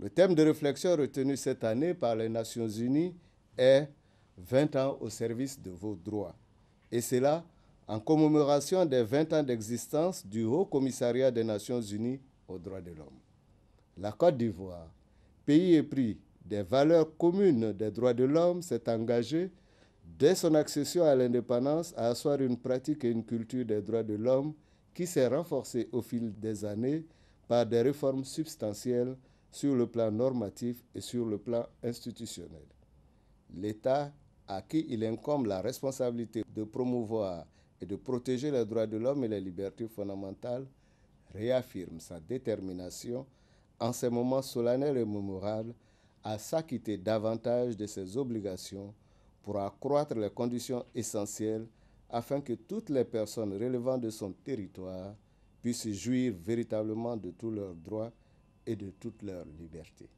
Le thème de réflexion retenu cette année par les Nations Unies est 20 ans au service de vos droits. Et c'est là en commémoration des 20 ans d'existence du Haut Commissariat des Nations Unies aux droits de l'homme. La Côte d'Ivoire, pays épris des valeurs communes des droits de l'homme, s'est engagée dès son accession à l'indépendance à asseoir une pratique et une culture des droits de l'homme qui s'est renforcée au fil des années par des réformes substantielles sur le plan normatif et sur le plan institutionnel. L'État à qui il incombe la responsabilité de promouvoir et de protéger les droits de l'homme et les libertés fondamentales réaffirme sa détermination en ces moments solennels et mémorables à s'acquitter davantage de ses obligations pour accroître les conditions essentielles afin que toutes les personnes relevant de son territoire puissent jouir véritablement de tous leurs droits et de toutes leurs libertés.